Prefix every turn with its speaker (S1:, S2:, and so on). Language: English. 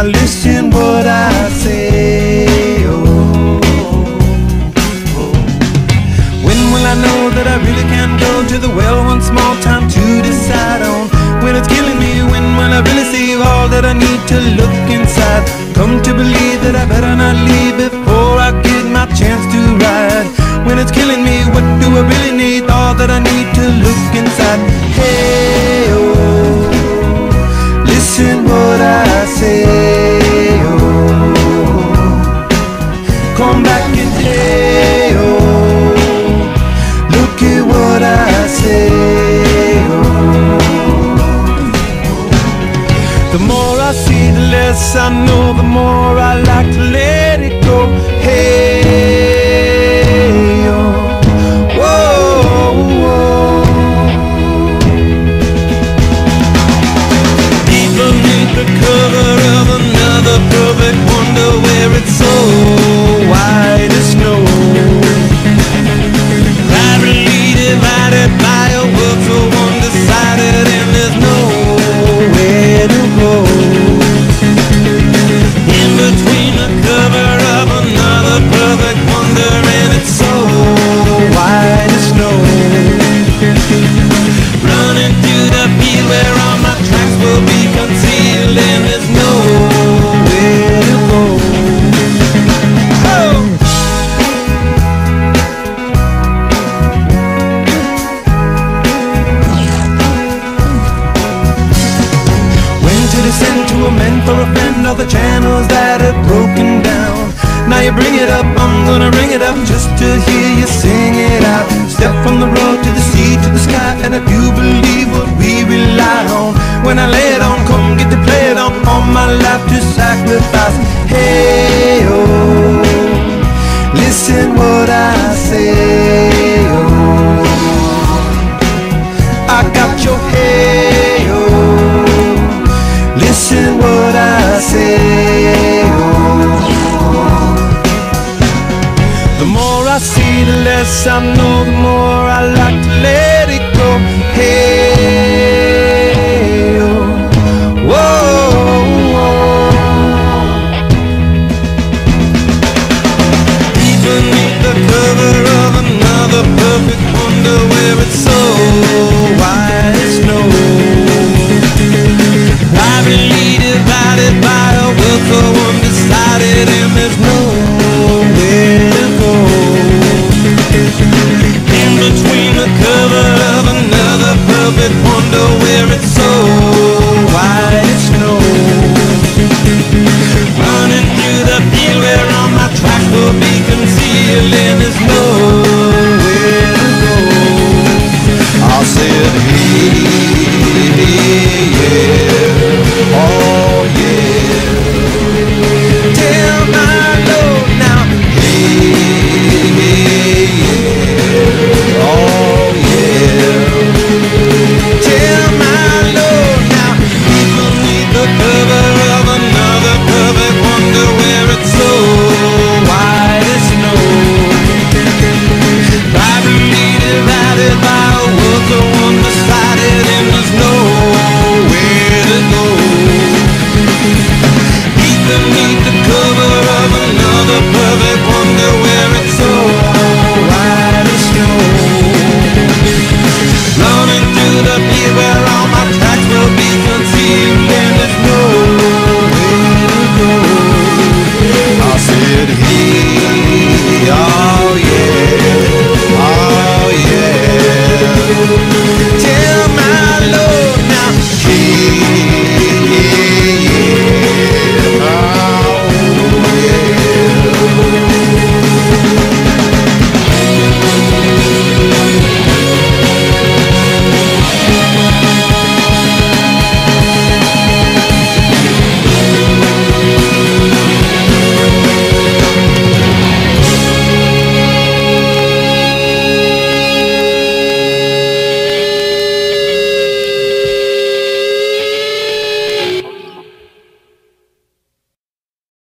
S1: Now listen what I say, oh, oh, oh. When will I know that I really can go to the well one small time to decide on when it's killing me? When will I really see all that I need to look inside? Come to believe that I better not leave before I get my chance to ride. When it's killing me, what do I really need? All that I need to look inside. Hey, The more I see, the less I know, the more I like to let it go. A man for a friend of the channels that have broken down. Now you bring it up, I'm gonna ring it up just to hear you sing it out. Step from the road to the sea to the sky, and I do believe what we rely on. When I lay it on, come get to play it on, all my life to sacrifice. Hey, oh, Oh. The more I see, the less I know. The more I like to let it go. Hey, oh. whoa, whoa. Beneath the cover of another perfect wonder where it's.